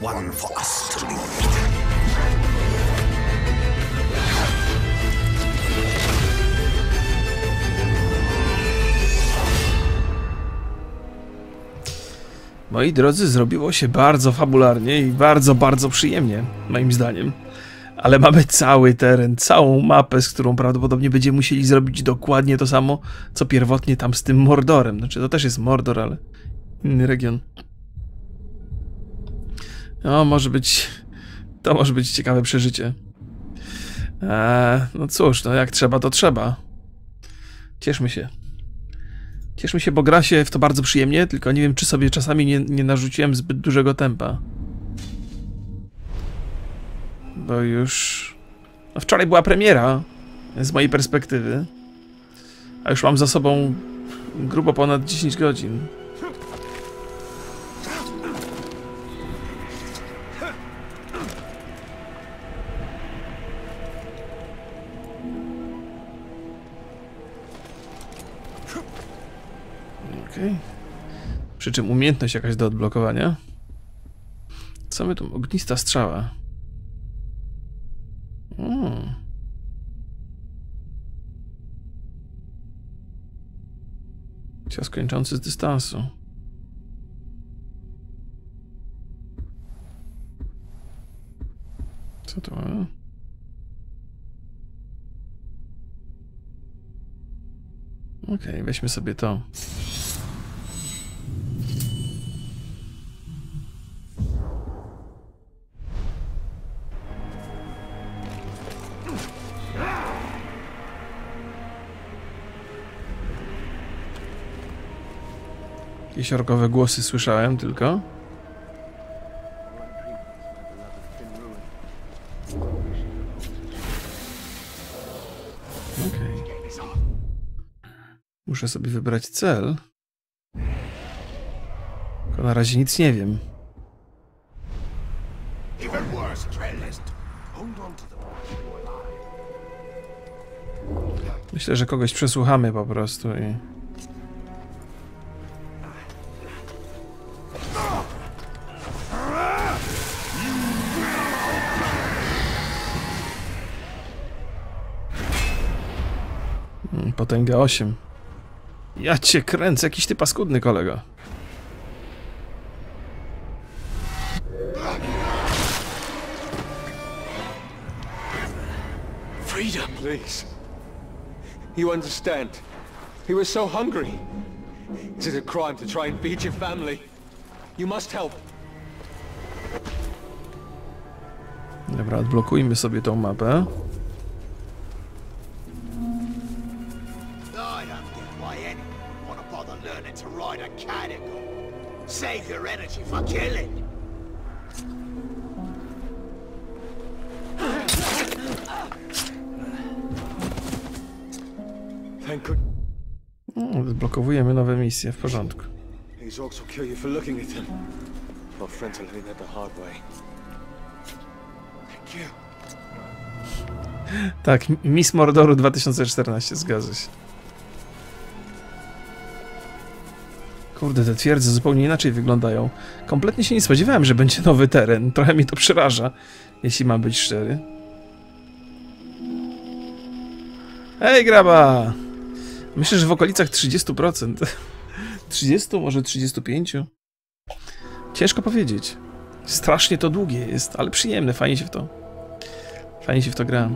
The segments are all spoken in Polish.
One for us to lead. Moi drodzy, zrobiło się bardzo fabularnie i bardzo, bardzo przyjemnie, moim zdaniem. Ale mamy cały teren, całą mapę, z którą prawdopodobnie będziemy musieli zrobić dokładnie to samo, co pierwotnie tam z tym Mordorem. Znaczy, to też jest Mordor, ale inny region. No, może być... To może być ciekawe przeżycie. Eee, no cóż, no jak trzeba, to trzeba. Cieszmy się. Cieszmy się, bo gra się w to bardzo przyjemnie, tylko nie wiem, czy sobie czasami nie, nie narzuciłem zbyt dużego tempa. Bo już... No wczoraj była premiera, z mojej perspektywy. A już mam za sobą grubo ponad 10 godzin. Okej. Przy czym umiejętność jakaś do odblokowania. Co my tu? Ognista strzała. Hmm. Cios kończący z dystansu. Co to ma? Okej, weźmy sobie to. Jakieś orkowe głosy słyszałem tylko. Okej. Muszę sobie wybrać cel. Tylko na razie nic nie wiem. Myślę, że kogoś przesłuchamy po prostu i... Potęga 8. Ja cię kręcę, jakiś ty paskudny kolego. Frida! Please. You understand. He was so hungry. Is it a crime to try and feed your family? You must help. Dobra, odblokujmy sobie tą mapę. Energy for killing. Thank good. O, Odblokowujemy nowe misje, w porządku. These orcs will kill you for looking at them. My friends are learning that the hard way. Thank you. Tak, Miss Mordoru 2014, zgadza się. Kurde, te twierdze zupełnie inaczej wyglądają. Kompletnie się nie spodziewałem, że będzie nowy teren. Trochę mnie to przeraża, jeśli mam być szczery. Hej, graba! Myślę, że w okolicach 30%. 30, może 35? Ciężko powiedzieć. Strasznie to długie jest, ale przyjemne, fajnie się w to. Fajnie się w to gra.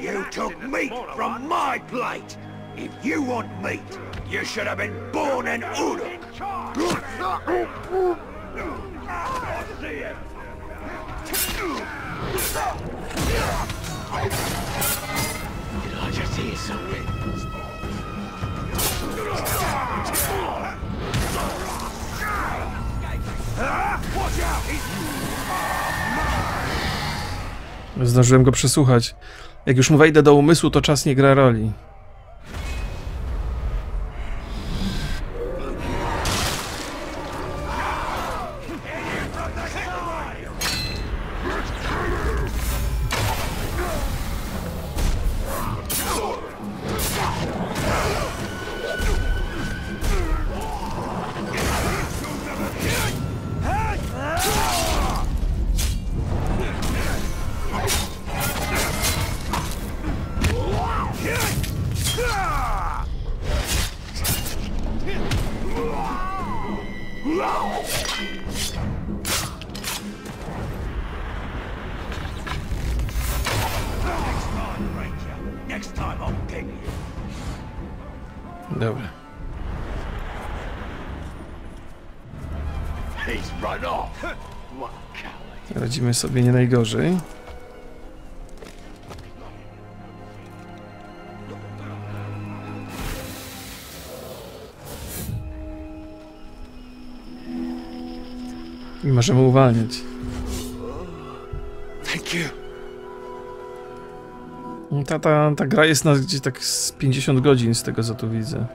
You took meat from my plate. If you want meat, you should have been born in Uruk. Did I just hear something? Zdążyłem go przesłuchać. Jak już mu wejdę do umysłu, to czas nie gra roli. Dobra. Radzimy sobie nie najgorzej. I możemy uwalniać. Thank you. Ta, ta, ta gra jest na gdzieś tak z 50 godzin z tego co tu widzę.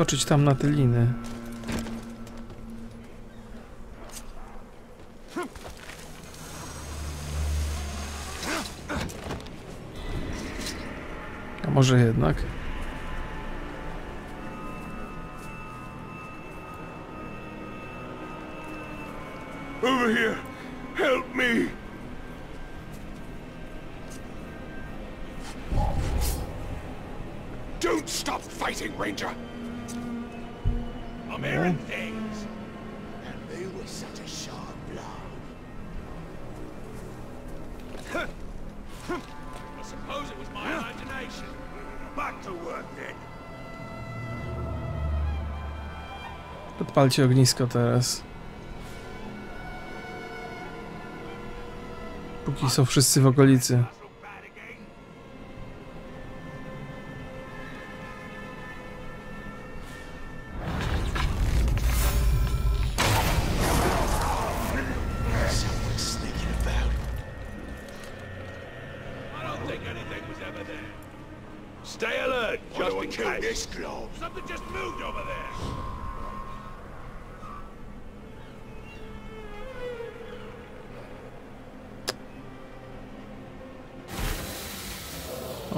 Wskoczyć tam na te liny. A może jednak? Over here. Help me. Don't stop fighting, Ranger. Podpalcie ognisko teraz. Póki są wszyscy w okolicy. Stay alert, just in case. Something just moved over there.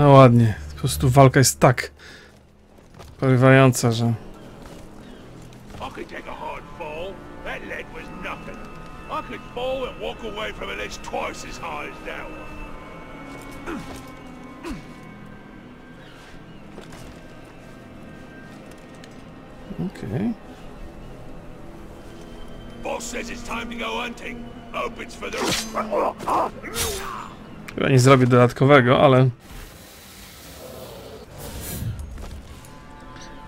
No ładnie. Po prostu walka jest tak porywająca, że... Okej. Boss says it's time to go hunting. Opens for the... Chyba nie zrobię dodatkowego, ale...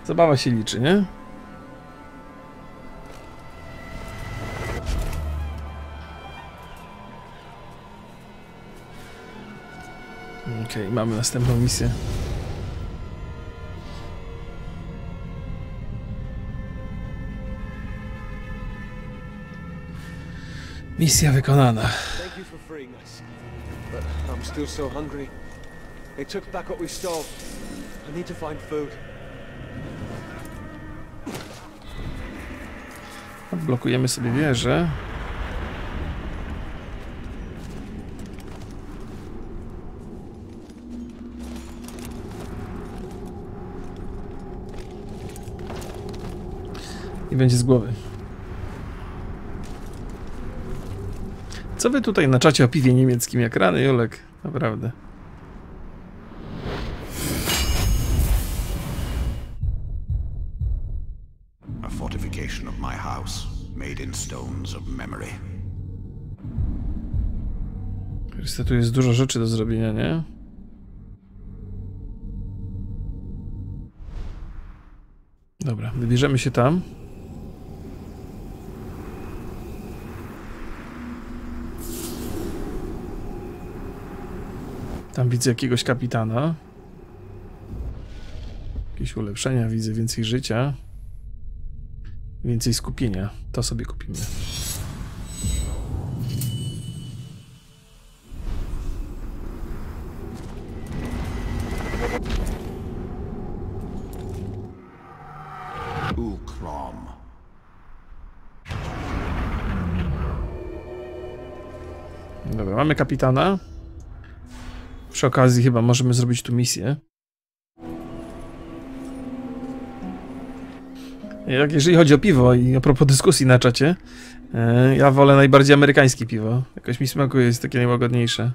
Zabawa się liczy, nie? Okej, mamy następną misję. Misja wykonana. Thank you for freeing us. But I'm still so hungry. They. Blokujemy sobie wieżę. I będzie z głowy. Co wy tutaj na czacie o piwie niemieckim jak rany, Jolek? Naprawdę. Tu jest dużo rzeczy do zrobienia, nie? Dobra, wybierzemy się tam. Tam widzę jakiegoś kapitana. Jakieś ulepszenia, widzę więcej życia. Więcej skupienia. To sobie kupimy. Mamy kapitana. Przy okazji chyba możemy zrobić tu misję. Jak jeżeli chodzi o piwo i a propos dyskusji na czacie, e, ja wolę najbardziej amerykańskie piwo. Jakoś mi smakuje, jest takie najłagodniejsze.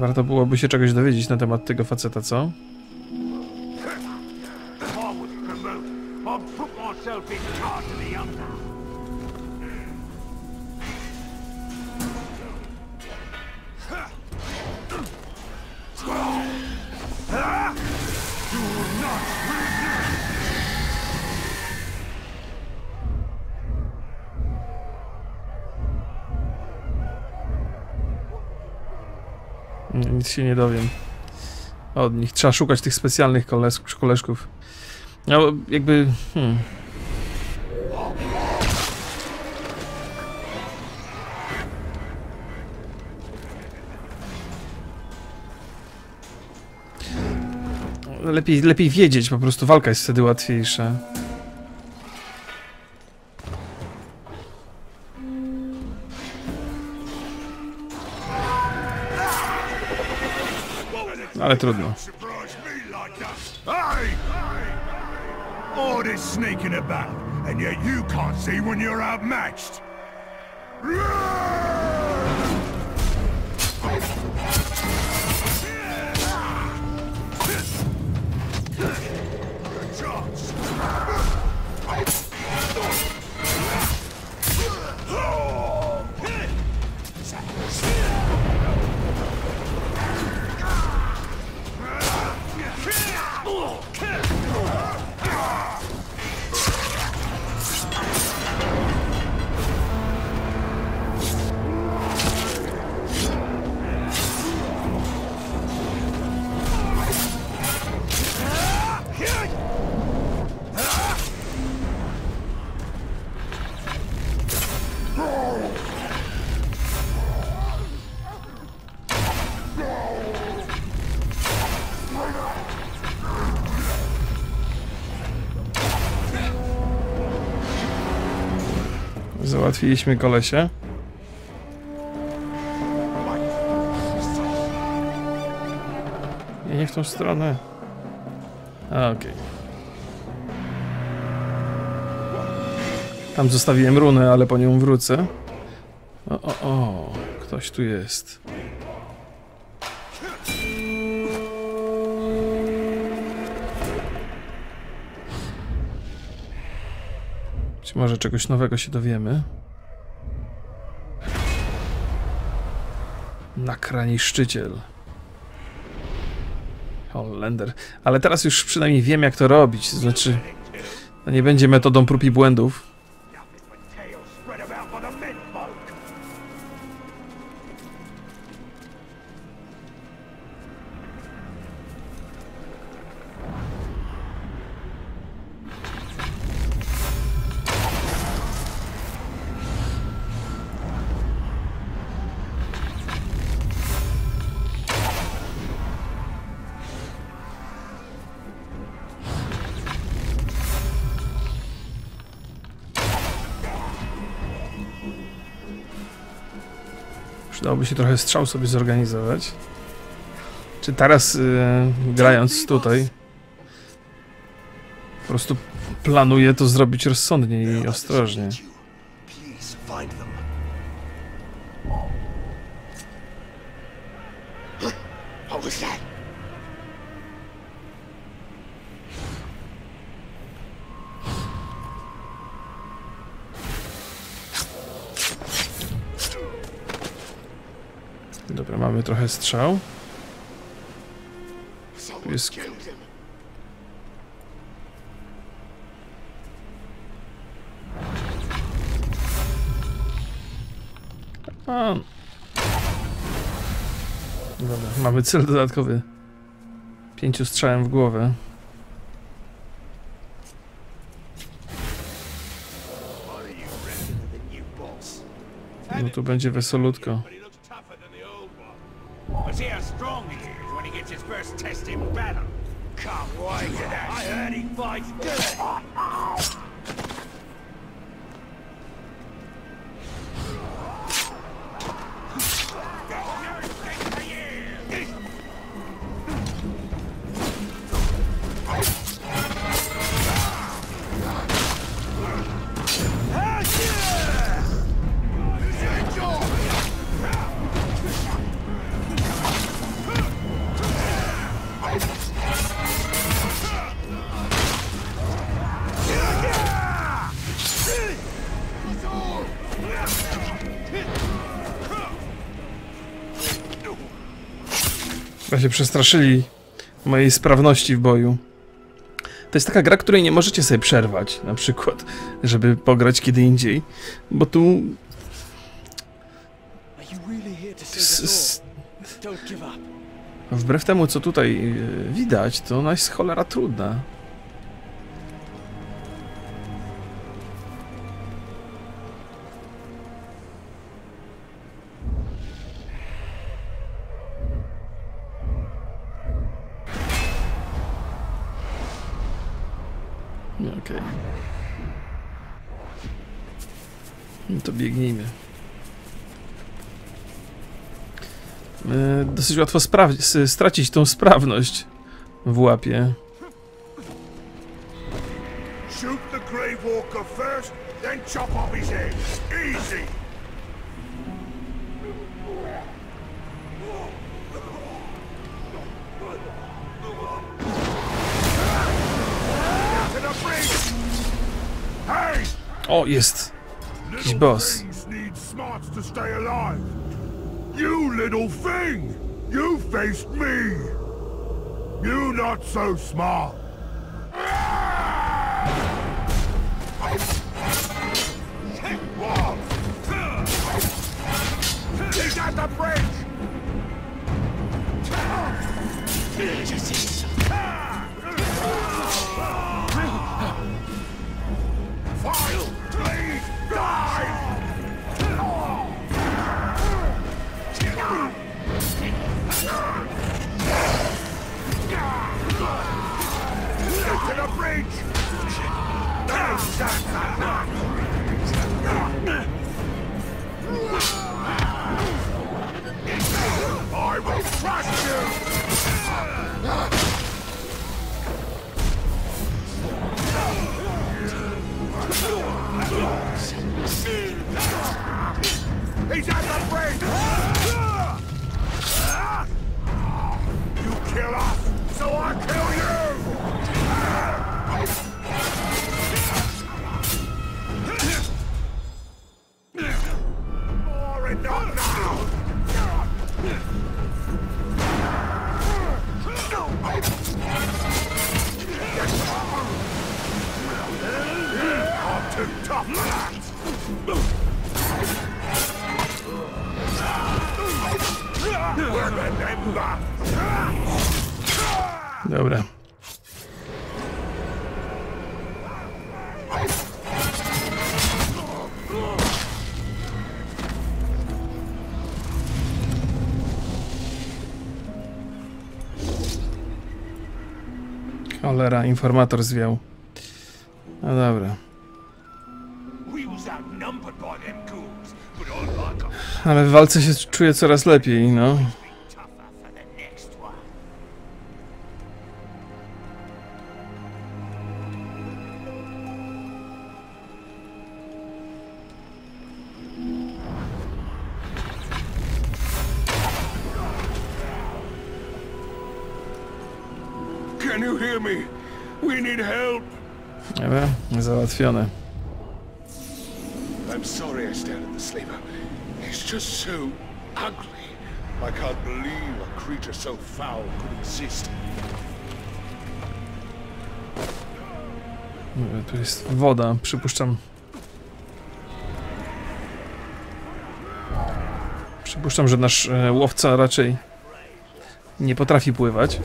Warto byłoby się czegoś dowiedzieć na temat tego faceta, co? Nic się nie dowiem. Od nich trzeba szukać tych specjalnych koles koleżków. No, jakby. Hmm. Lepiej, lepiej wiedzieć, po prostu walka jest wtedy łatwiejsza. Ale trudno. All this sneaking about, and yet you can't see when you're outmatched. Załatwiliśmy kolesie. Nie, nie w tą stronę. A, okej. Tam zostawiłem runę, ale po nią wrócę. O, o, o, ktoś tu jest. Może czegoś nowego się dowiemy. Nakraniszczyciel. Holender. Ale teraz już przynajmniej wiem, jak to robić. Znaczy, to nie będzie metodą prób i błędów. Przydałoby się trochę strzał sobie zorganizować. Czy teraz, y, grając tutaj, po prostu planuję to zrobić rozsądnie i ostrożnie. What was that? Mamy trochę strzał. Jest-. A. Dobra, mamy cel dodatkowy. Pięciu strzałem w głowę. No tu będzie wesolutko. First test in battle. Can't wait to that. I heard he fights good. się przestraszyli mojej sprawności w boju. To jest taka gra, której nie możecie sobie przerwać, na przykład, żeby pograć kiedy indziej, bo tu wbrew temu, co tutaj e, widać, to ona jest cholera trudna. Okej. No to biegnijmy. E, Dosyć łatwo stracić tą sprawność w łapie. Shoot the Grave Walker first, then chop off his head. Easy! O, jest! Jakiś boss. need to stay alive. You little thing! You faced me! You not so smart! Whoa. He's at the bridge! Dobra. Cholera, informator zwiał. No dobra. Ale w walce się czuję coraz lepiej, no. Can you hear me? We need help! Dobra, załatwione. So ugly. I can't believe a creature so foul could exist. Jest woda, przypuszczam. Przypuszczam, że nasz e, łowca raczej nie potrafi pływać.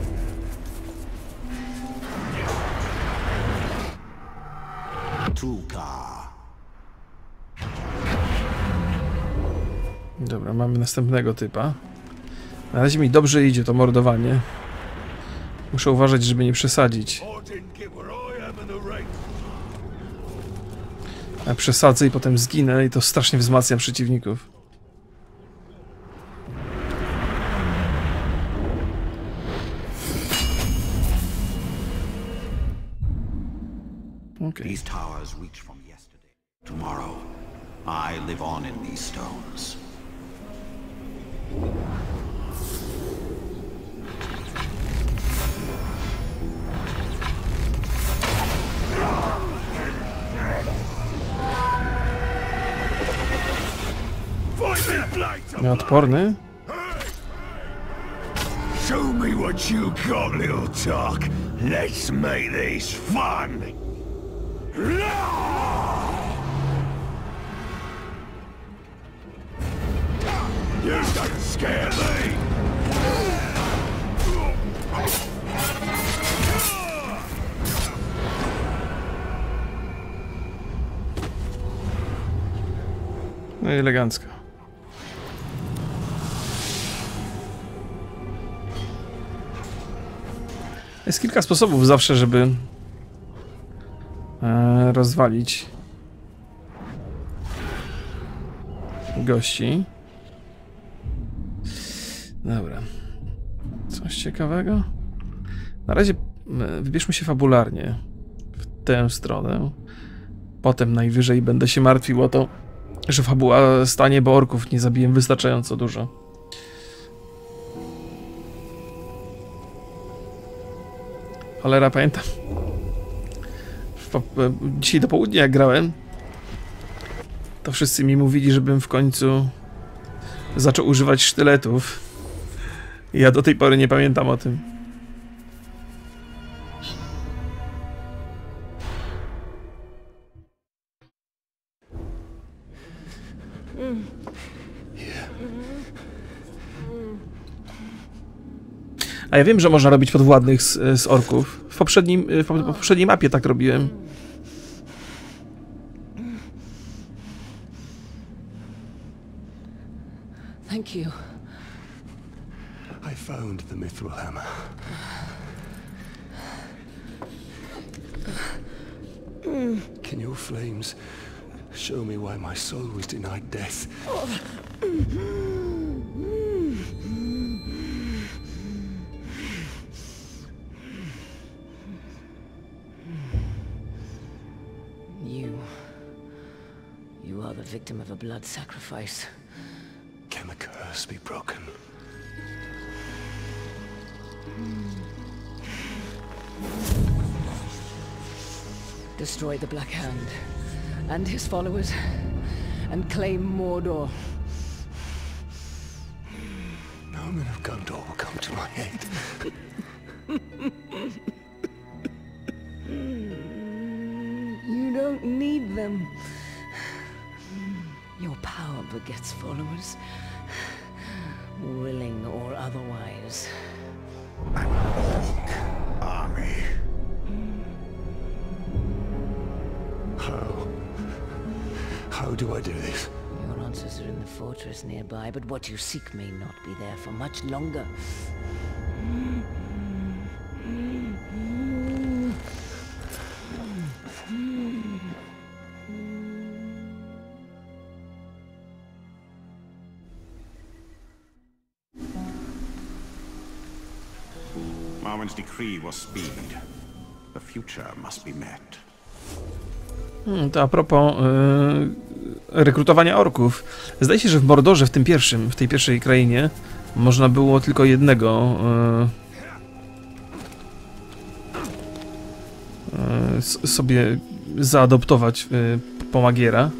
Dobra, mamy następnego typa. Na razie mi dobrze idzie to mordowanie. Muszę uważać, żeby nie przesadzić. Jak przesadzę i potem zginę i to strasznie wzmacnia przeciwników. Nieodporny? Show me what you got, little talk. Let's make this fun. You don't scare me. No i elegancko. Jest kilka sposobów zawsze, żeby e, rozwalić gości. Dobra. Coś ciekawego? Na razie wybierzmy się fabularnie w tę stronę. Potem najwyżej będę się martwił o to, że fabuła stanie, bo orków nie zabiłem wystarczająco dużo. Cholera, pamiętam. E, Dzisiaj do południa jak grałem, to wszyscy mi mówili, żebym w końcu zaczął używać sztyletów. Ja do tej pory nie pamiętam o tym. A ja wiem, że można robić podwładnych z, z orków. W, poprzednim, w po- poprzedniej mapie tak robiłem. Thank you. I found the mithril hammer. Can your flames show me why my soul was denied death? Victim of a blood sacrifice. Can the curse be broken? Destroy the Black Hand and his followers and claim Mordor. Begets followers, willing or otherwise. An Army. How? How do I do this? Your answers are in the fortress nearby, but what you seek may not be there for much longer. Marwin's decree was speed. The future must be met. Hmm, to a propos yy, rekrutowania orków. Zdaje się, że w Mordorze, w tym pierwszym, w tej pierwszej krainie, można było tylko jednego yy, sobie zaadoptować yy, pomagiera.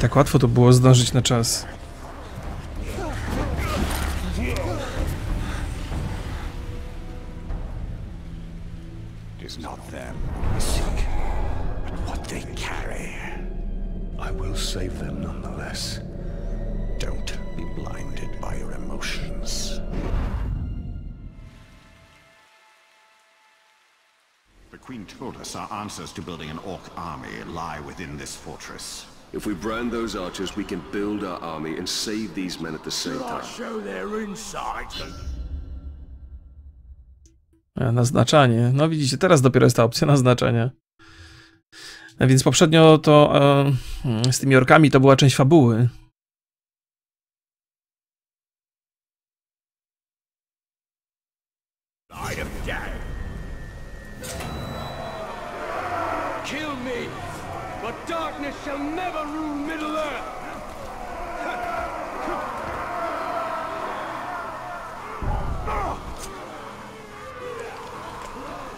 Tak łatwo to było zdążyć na czas. If we brand those archers, we can build our army and save these men at the same I time. show their insides. E, Naznaczanie. No widzicie, teraz dopiero jest ta opcja naznaczenia. A więc poprzednio to e, hmm, z tymi orkami to była część fabuły. Kill me, but darkness shall never rule Middle Earth.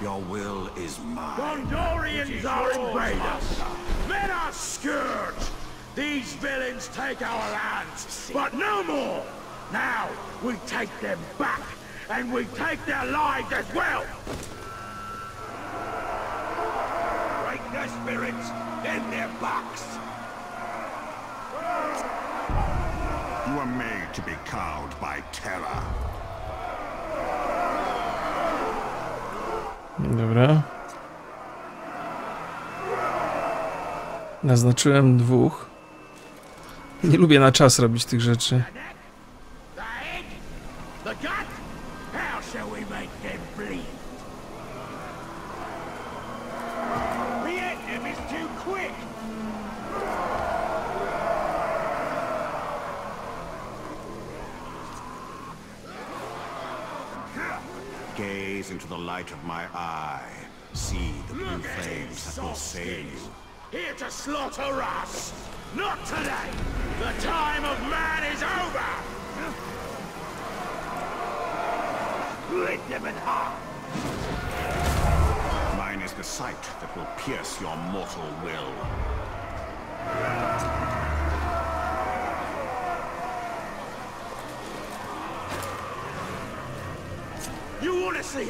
Your will is mine. Gondorians are invaders. Men are scourged. These villains take our lands, but no more. Now we take them back, and we take their lives as well. Break their spirits, then their backs. You are made to be cowed by terror. Dobra. Naznaczyłem dwóch. Nie lubię na czas robić tych rzeczy. Gaze into the light of my eye. See the blue Look flames that will save you. Here to slaughter us! Not today! The time of man is over! Rip them in half! Mine is the sight that will pierce your mortal will. The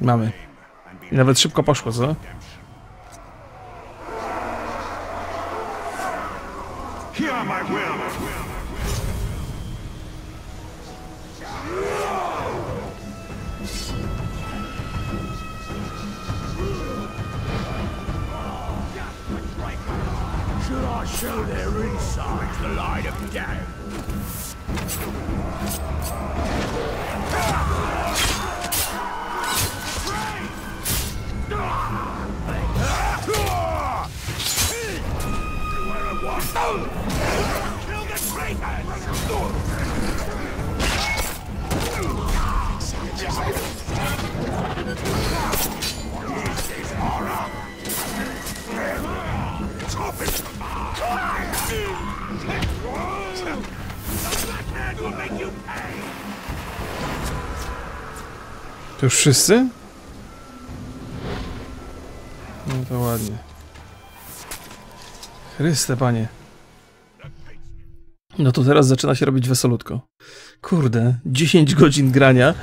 Mamy. I nawet szybko poszło, co? Show their insides the light of day? To już wszyscy? No to ładnie. Chryste, panie. No to teraz zaczyna się robić wesolutko. Kurde, 10 godzin grania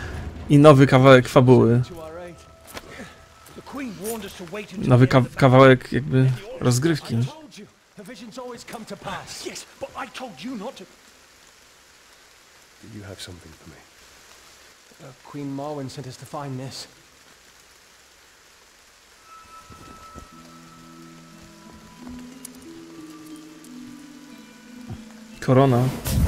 i nowy kawałek fabuły. Nowy ka kawałek jakby rozgrywki. Do you have something for me? Uh, Queen Marwen sent us to find this. Korona.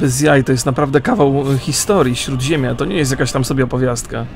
Bez jaj, to jest naprawdę kawał e, historii Śródziemia. To nie jest jakaś tam sobie opowiastka.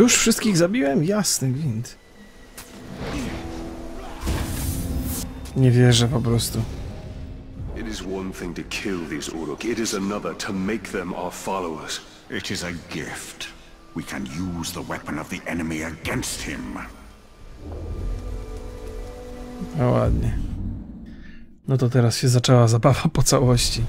Już wszystkich zabiłem? Jasny gwint. Nie wierzę po prostu. It is one thing to kill these Uruk. It is another to make them our followers. It is a gift. We can use the weapon of the enemy against him. No ładnie. No to teraz się zaczęła zabawa po całości.